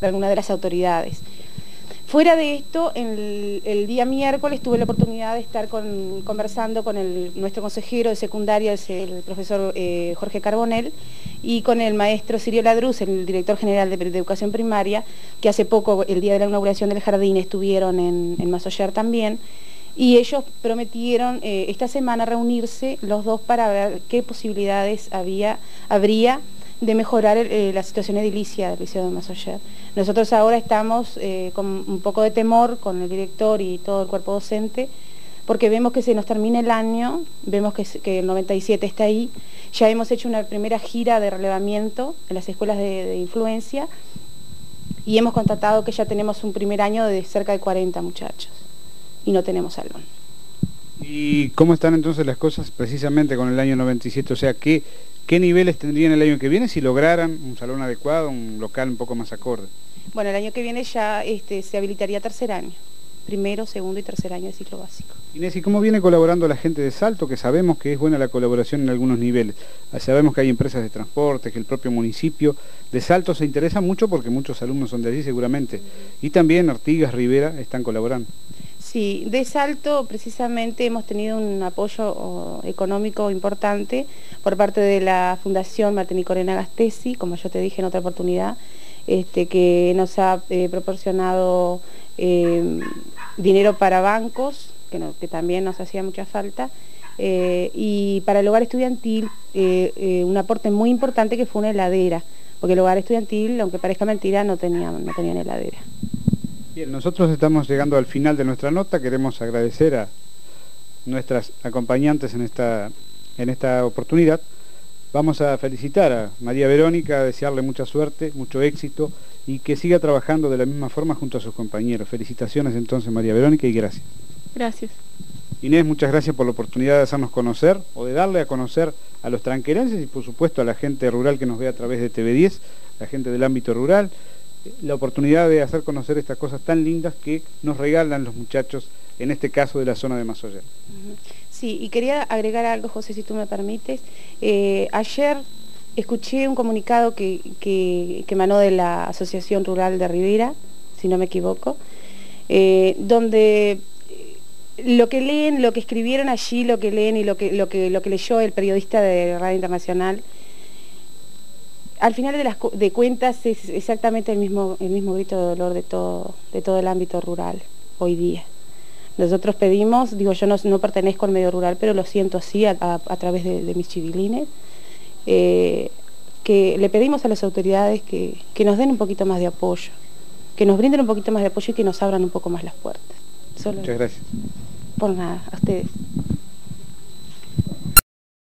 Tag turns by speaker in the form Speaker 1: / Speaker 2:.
Speaker 1: de alguna de las autoridades. Fuera de esto, el, día miércoles tuve la oportunidad de estar conversando con nuestro consejero de secundaria, el, profesor eh, Jorge Carbonel, y con el maestro Sirio Ladruz, el director general de, Educación Primaria, que hace poco, el día de la inauguración del jardín, estuvieron en, en también, y ellos prometieron eh, esta semana reunirse los dos para ver qué posibilidades había, habría de mejorar eh, la situación edilicia del Liceo de Masoyer. Nosotros ahora estamos eh, con un poco de temor con el director y todo el cuerpo docente, porque vemos que se nos termina el año, vemos que, el 97 está ahí, ya hemos hecho una primera gira de relevamiento en las escuelas de, de influencia y hemos constatado que ya tenemos un primer año de cerca de 40 muchachos y no tenemos salón.
Speaker 2: ¿Y cómo están entonces las cosas precisamente con el año 97? O sea, ¿qué, ¿Qué niveles tendrían el año que viene si lograran un salón adecuado, un local un poco más acorde?
Speaker 1: Bueno, el año que viene ya este, se habilitaría tercer año, primero, segundo y tercer año de ciclo básico.
Speaker 2: Inés, ¿y cómo viene colaborando la gente de Salto? Que sabemos que es buena la colaboración en algunos niveles. Ah, sabemos que hay empresas de transporte, que el propio municipio de Salto se interesa mucho porque muchos alumnos son de allí seguramente. Y también Artigas, Rivera están colaborando.
Speaker 1: Sí, de Salto precisamente hemos tenido un apoyo económico importante por parte de la Fundación Martín y Corena Gastesi, como yo te dije en otra oportunidad, este, que nos ha eh, proporcionado eh, dinero para bancos, que, también nos hacía mucha falta, eh, y para el hogar estudiantil un aporte muy importante que fue una heladera, porque el hogar estudiantil, aunque parezca mentira, no tenía, no tenía heladera.
Speaker 2: Bien, nosotros estamos llegando al final de nuestra nota, queremos agradecer a nuestras acompañantes en esta, en esta oportunidad. Vamos a felicitar a María Verónica, a desearle mucha suerte, mucho éxito y que siga trabajando de la misma forma junto a sus compañeros. Felicitaciones entonces María Verónica y gracias.
Speaker 1: Gracias.
Speaker 2: Inés, muchas gracias por la oportunidad de hacernos conocer o de darle a conocer a los tranquerenses y por supuesto a la gente rural que nos ve a través de TV10, la gente del ámbito rural la oportunidad de hacer conocer estas cosas tan lindas que nos regalan los muchachos, en este caso de la zona de Masoya.
Speaker 1: Sí, y quería agregar algo, José, si tú me permites. Eh, ayer escuché un comunicado que, que, emanó de la Asociación Rural de Rivera, si no me equivoco, eh, donde lo que leen, lo que escribieron allí, lo que leen y lo que, lo que, lo que leyó el periodista de Radio Internacional, al final de las de cuentas es exactamente el mismo, el mismo grito de dolor de todo, de todo el ámbito rural hoy día. Nosotros pedimos, digo yo no, pertenezco al medio rural, pero lo siento así a, través de, mis chivilines, eh, que le pedimos a las autoridades que, que, nos den un poquito más de apoyo, que nos brinden un poquito más de apoyo y que nos abran un poco más las puertas.
Speaker 2: Muchas gracias.
Speaker 1: Por nada, a ustedes.